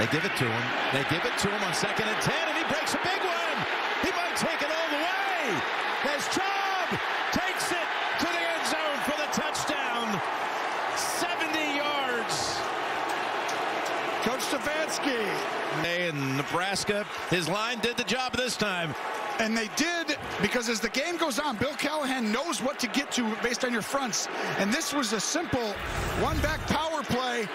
They give it to him. They give it to him on second and ten, and he breaks a big one. He might take it all the way. As Chubb takes it to the end zone for the touchdown. 70 yards. Coach Stefanski. In Nebraska, his line did the job this time. And they did because as the game goes on, Bill Callahan knows what to get to based on your fronts. And this was a simple one back power play.